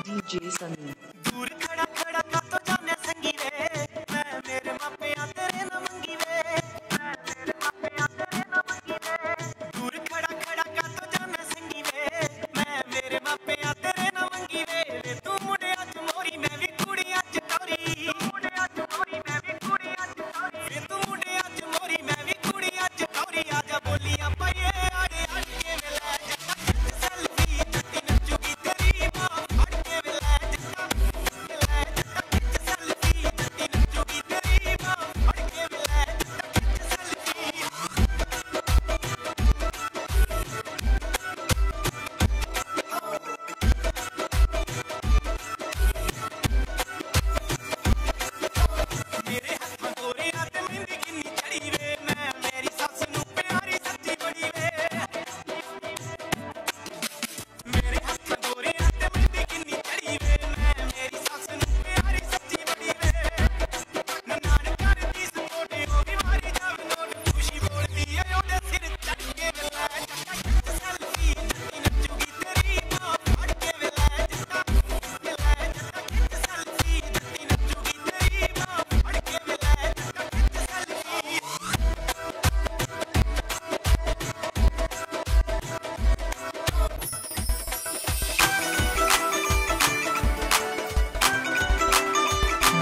DJ Sunny.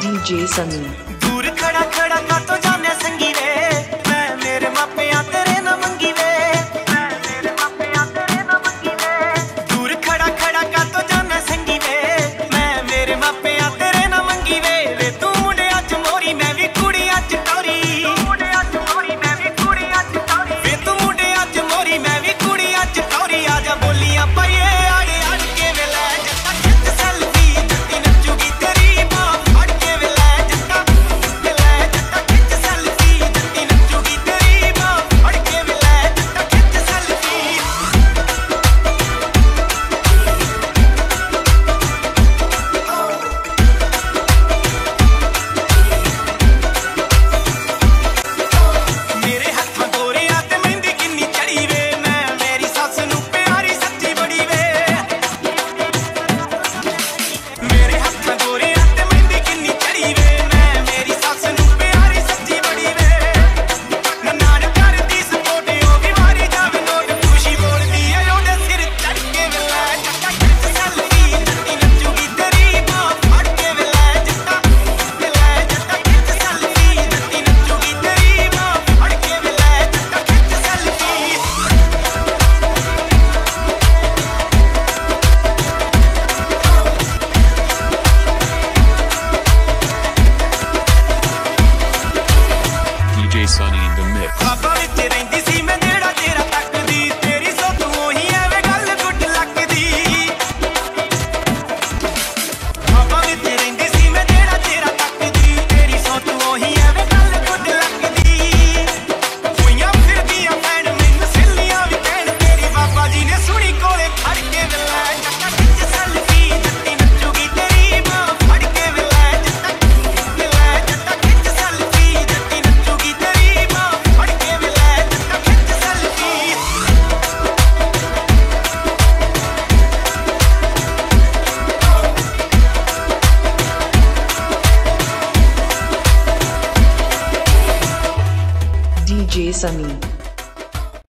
DJ Sunny. Faça-me.